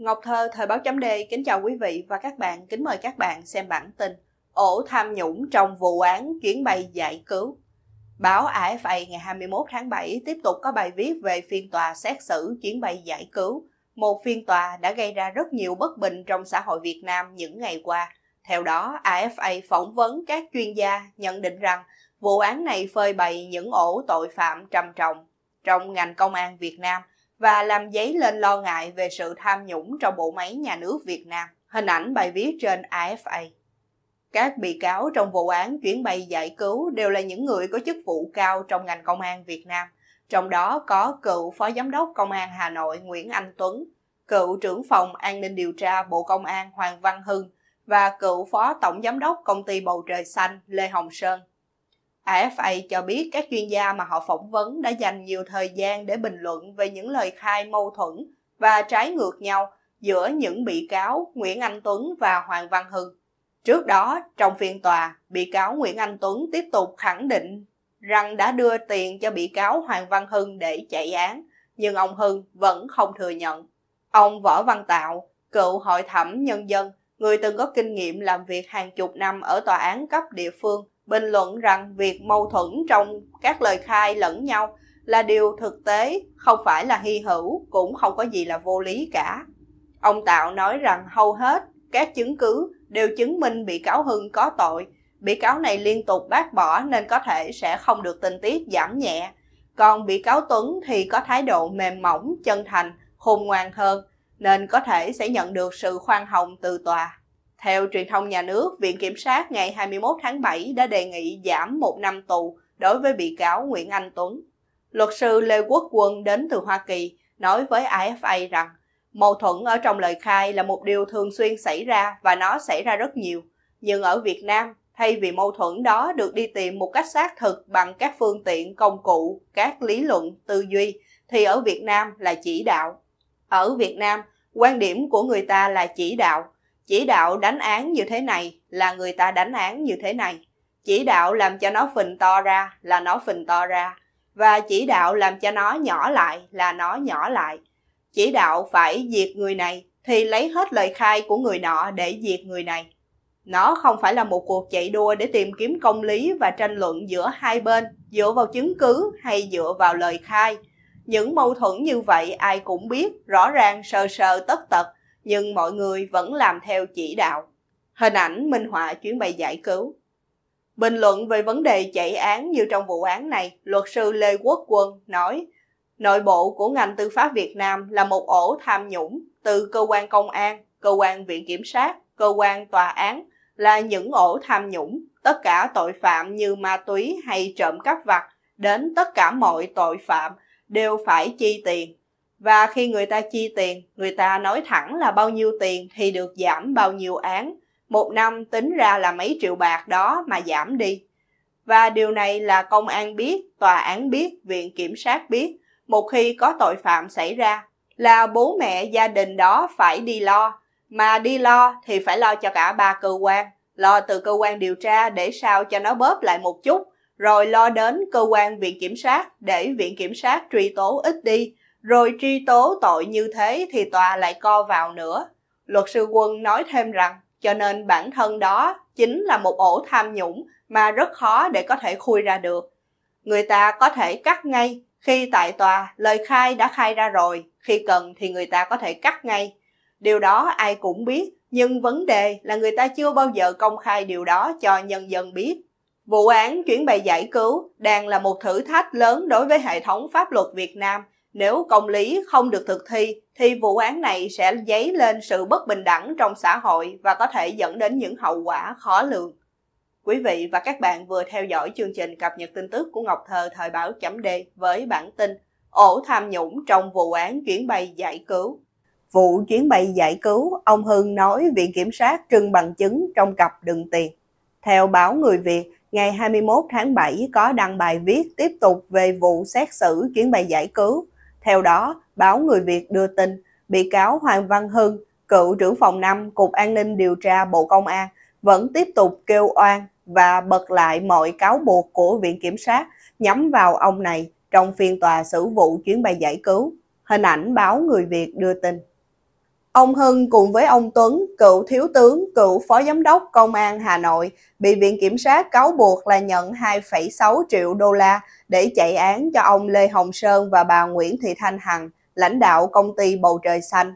Ngọc Thơ, Thời báo chấm Đề kính chào quý vị và các bạn, kính mời các bạn xem bản tin Ổ tham nhũng trong vụ án chuyến bay giải cứu. Báo AFA ngày 21 tháng 7 tiếp tục có bài viết về phiên tòa xét xử chuyến bay giải cứu, một phiên tòa đã gây ra rất nhiều bất bình trong xã hội Việt Nam những ngày qua. Theo đó, AFA phỏng vấn các chuyên gia nhận định rằng vụ án này phơi bày những ổ tội phạm trầm trọng trong ngành công an Việt Nam và làm dấy lên lo ngại về sự tham nhũng trong bộ máy nhà nước Việt Nam. Hình ảnh bài viết trên AFA. Các bị cáo trong vụ án chuyến bay giải cứu đều là những người có chức vụ cao trong ngành công an Việt Nam, trong đó có cựu Phó Giám đốc Công an Hà Nội Nguyễn Anh Tuấn, cựu trưởng phòng an ninh điều tra Bộ Công an Hoàng Văn Hưng và cựu Phó Tổng Giám đốc Công ty Bầu Trời Xanh Lê Hồng Sơn. AFA cho biết các chuyên gia mà họ phỏng vấn đã dành nhiều thời gian để bình luận về những lời khai mâu thuẫn và trái ngược nhau giữa những bị cáo Nguyễn Anh Tuấn và Hoàng Văn Hưng. Trước đó, trong phiên tòa, bị cáo Nguyễn Anh Tuấn tiếp tục khẳng định rằng đã đưa tiền cho bị cáo Hoàng Văn Hưng để chạy án, nhưng ông Hưng vẫn không thừa nhận. Ông Võ Văn Tạo, cựu hội thẩm nhân dân, người từng có kinh nghiệm làm việc hàng chục năm ở tòa án cấp địa phương, bình luận rằng việc mâu thuẫn trong các lời khai lẫn nhau là điều thực tế, không phải là hy hữu, cũng không có gì là vô lý cả. Ông Tạo nói rằng hầu hết các chứng cứ đều chứng minh bị cáo Hưng có tội. Bị cáo này liên tục bác bỏ nên có thể sẽ không được tình tiết giảm nhẹ. Còn bị cáo Tuấn thì có thái độ mềm mỏng, chân thành, khôn ngoan hơn, nên có thể sẽ nhận được sự khoan hồng từ tòa. Theo truyền thông nhà nước, Viện Kiểm sát ngày 21 tháng 7 đã đề nghị giảm một năm tù đối với bị cáo Nguyễn Anh Tuấn. Luật sư Lê Quốc Quân đến từ Hoa Kỳ nói với AFA rằng Mâu thuẫn ở trong lời khai là một điều thường xuyên xảy ra và nó xảy ra rất nhiều. Nhưng ở Việt Nam, thay vì mâu thuẫn đó được đi tìm một cách xác thực bằng các phương tiện công cụ, các lý luận, tư duy, thì ở Việt Nam là chỉ đạo. Ở Việt Nam, quan điểm của người ta là chỉ đạo. Chỉ đạo đánh án như thế này là người ta đánh án như thế này. Chỉ đạo làm cho nó phình to ra là nó phình to ra. Và chỉ đạo làm cho nó nhỏ lại là nó nhỏ lại chỉ đạo phải diệt người này thì lấy hết lời khai của người nọ để diệt người này. Nó không phải là một cuộc chạy đua để tìm kiếm công lý và tranh luận giữa hai bên dựa vào chứng cứ hay dựa vào lời khai. Những mâu thuẫn như vậy ai cũng biết, rõ ràng sờ sờ tất tật, nhưng mọi người vẫn làm theo chỉ đạo. Hình ảnh minh họa chuyến bay giải cứu. Bình luận về vấn đề chạy án như trong vụ án này, luật sư Lê Quốc Quân nói Nội bộ của ngành tư pháp Việt Nam là một ổ tham nhũng từ cơ quan công an, cơ quan viện kiểm sát, cơ quan tòa án là những ổ tham nhũng, tất cả tội phạm như ma túy hay trộm cắp vặt đến tất cả mọi tội phạm đều phải chi tiền. Và khi người ta chi tiền, người ta nói thẳng là bao nhiêu tiền thì được giảm bao nhiêu án. Một năm tính ra là mấy triệu bạc đó mà giảm đi. Và điều này là công an biết, tòa án biết, viện kiểm sát biết, một khi có tội phạm xảy ra là bố mẹ gia đình đó phải đi lo. Mà đi lo thì phải lo cho cả ba cơ quan. Lo từ cơ quan điều tra để sao cho nó bóp lại một chút. Rồi lo đến cơ quan viện kiểm sát để viện kiểm sát truy tố ít đi rồi truy tố tội như thế thì tòa lại co vào nữa luật sư quân nói thêm rằng cho nên bản thân đó chính là một ổ tham nhũng mà rất khó để có thể khui ra được người ta có thể cắt ngay khi tại tòa, lời khai đã khai ra rồi, khi cần thì người ta có thể cắt ngay. Điều đó ai cũng biết, nhưng vấn đề là người ta chưa bao giờ công khai điều đó cho nhân dân biết. Vụ án chuyển bày giải cứu đang là một thử thách lớn đối với hệ thống pháp luật Việt Nam. Nếu công lý không được thực thi, thì vụ án này sẽ dấy lên sự bất bình đẳng trong xã hội và có thể dẫn đến những hậu quả khó lường. Quý vị và các bạn vừa theo dõi chương trình cập nhật tin tức của Ngọc Thơ thời báo chấm D với bản tin ổ tham nhũng trong vụ án chuyến bay giải cứu. Vụ chuyến bay giải cứu, ông Hưng nói Viện Kiểm sát trưng bằng chứng trong cặp đựng tiền. Theo báo Người Việt, ngày 21 tháng 7 có đăng bài viết tiếp tục về vụ xét xử chuyến bay giải cứu. Theo đó, báo Người Việt đưa tin, bị cáo Hoàng Văn Hưng, cựu trưởng phòng 5 Cục An ninh điều tra Bộ Công an, vẫn tiếp tục kêu oan và bật lại mọi cáo buộc của Viện Kiểm sát nhắm vào ông này trong phiên tòa xử vụ chuyến bay giải cứu. Hình ảnh báo Người Việt đưa tin. Ông Hưng cùng với ông Tuấn, cựu thiếu tướng, cựu phó giám đốc công an Hà Nội, bị Viện Kiểm sát cáo buộc là nhận 2,6 triệu đô la để chạy án cho ông Lê Hồng Sơn và bà Nguyễn Thị Thanh Hằng, lãnh đạo công ty Bầu Trời Xanh.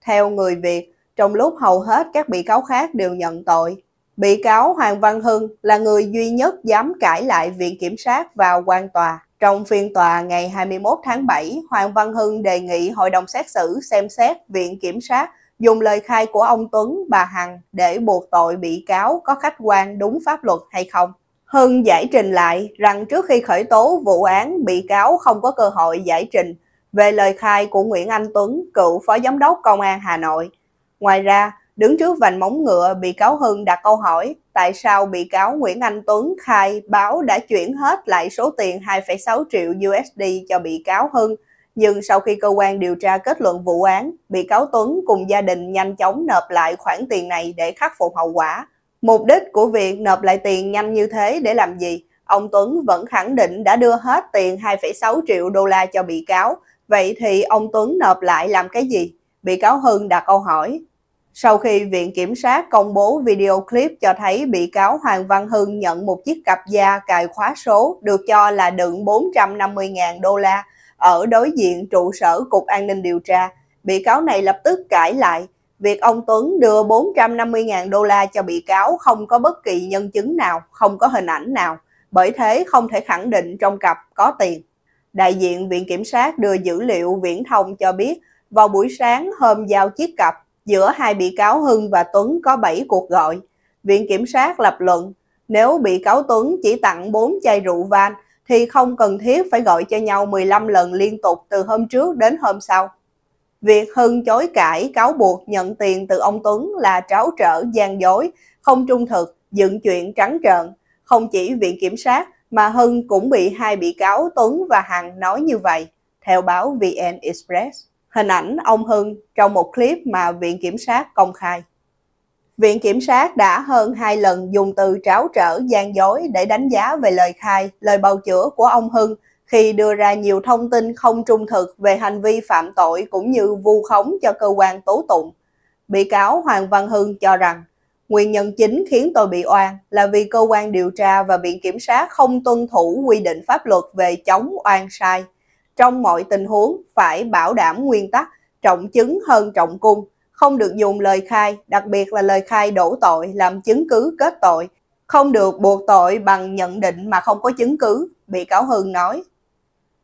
Theo người Việt, trong lúc hầu hết các bị cáo khác đều nhận tội, bị cáo Hoàng Văn Hưng là người duy nhất dám cãi lại Viện Kiểm sát vào quan tòa. Trong phiên tòa ngày 21 tháng 7, Hoàng Văn Hưng đề nghị hội đồng xét xử xem xét Viện Kiểm sát dùng lời khai của ông Tuấn, bà Hằng để buộc tội bị cáo có khách quan đúng pháp luật hay không. Hưng giải trình lại rằng trước khi khởi tố vụ án, bị cáo không có cơ hội giải trình về lời khai của Nguyễn Anh Tuấn, cựu phó giám đốc công an Hà Nội. Ngoài ra, Đứng trước vành móng ngựa, bị cáo Hưng đặt câu hỏi tại sao bị cáo Nguyễn Anh Tuấn khai báo đã chuyển hết lại số tiền 2,6 triệu USD cho bị cáo Hưng. Nhưng sau khi cơ quan điều tra kết luận vụ án, bị cáo Tuấn cùng gia đình nhanh chóng nộp lại khoản tiền này để khắc phục hậu quả. Mục đích của việc nộp lại tiền nhanh như thế để làm gì? Ông Tuấn vẫn khẳng định đã đưa hết tiền 2,6 triệu đô la cho bị cáo. Vậy thì ông Tuấn nộp lại làm cái gì? Bị cáo Hưng đặt câu hỏi. Sau khi Viện Kiểm sát công bố video clip cho thấy bị cáo Hoàng Văn Hưng nhận một chiếc cặp da cài khóa số được cho là đựng 450.000 đô la ở đối diện trụ sở Cục An ninh điều tra, bị cáo này lập tức cãi lại. Việc ông Tuấn đưa 450.000 đô la cho bị cáo không có bất kỳ nhân chứng nào, không có hình ảnh nào, bởi thế không thể khẳng định trong cặp có tiền. Đại diện Viện Kiểm sát đưa dữ liệu viễn thông cho biết, vào buổi sáng hôm giao chiếc cặp, Giữa hai bị cáo Hưng và Tuấn có 7 cuộc gọi. Viện Kiểm sát lập luận, nếu bị cáo Tuấn chỉ tặng 4 chai rượu van thì không cần thiết phải gọi cho nhau 15 lần liên tục từ hôm trước đến hôm sau. Việc Hưng chối cãi cáo buộc nhận tiền từ ông Tuấn là tráo trở gian dối, không trung thực, dựng chuyện trắng trợn. Không chỉ Viện Kiểm sát mà Hưng cũng bị hai bị cáo Tuấn và Hằng nói như vậy, theo báo VN Express hình ảnh ông Hưng trong một clip mà Viện Kiểm sát công khai. Viện Kiểm sát đã hơn hai lần dùng từ tráo trở gian dối để đánh giá về lời khai, lời bào chữa của ông Hưng khi đưa ra nhiều thông tin không trung thực về hành vi phạm tội cũng như vu khống cho cơ quan tố tụng. Bị cáo Hoàng Văn Hưng cho rằng, nguyên nhân chính khiến tôi bị oan là vì cơ quan điều tra và viện kiểm sát không tuân thủ quy định pháp luật về chống oan sai trong mọi tình huống phải bảo đảm nguyên tắc trọng chứng hơn trọng cung, không được dùng lời khai, đặc biệt là lời khai đổ tội làm chứng cứ kết tội, không được buộc tội bằng nhận định mà không có chứng cứ, bị cáo Hưng nói.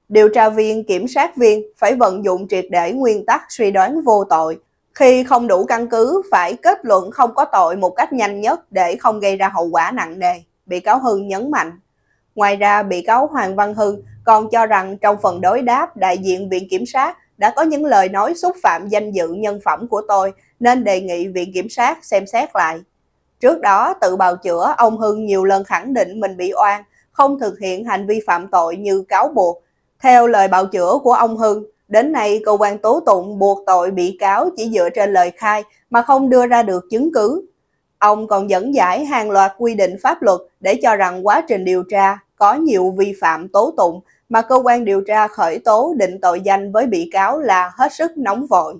Điều tra viên, kiểm sát viên phải vận dụng triệt để nguyên tắc suy đoán vô tội. Khi không đủ căn cứ, phải kết luận không có tội một cách nhanh nhất để không gây ra hậu quả nặng nề, bị cáo Hưng nhấn mạnh. Ngoài ra, bị cáo Hoàng Văn Hưng còn cho rằng trong phần đối đáp, đại diện Viện Kiểm sát đã có những lời nói xúc phạm danh dự nhân phẩm của tôi nên đề nghị Viện Kiểm sát xem xét lại. Trước đó, tự bào chữa, ông Hưng nhiều lần khẳng định mình bị oan, không thực hiện hành vi phạm tội như cáo buộc. Theo lời bào chữa của ông Hưng, đến nay cơ quan tố tụng buộc tội bị cáo chỉ dựa trên lời khai mà không đưa ra được chứng cứ. Ông còn dẫn giải hàng loạt quy định pháp luật để cho rằng quá trình điều tra có nhiều vi phạm tố tụng mà cơ quan điều tra khởi tố định tội danh với bị cáo là hết sức nóng vội.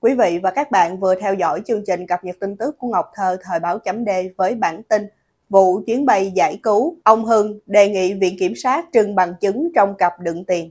Quý vị và các bạn vừa theo dõi chương trình cập nhật tin tức của Ngọc Thơ thời báo chấm D với bản tin vụ chuyến bay giải cứu, ông Hưng đề nghị Viện Kiểm sát trưng bằng chứng trong cặp đựng tiền.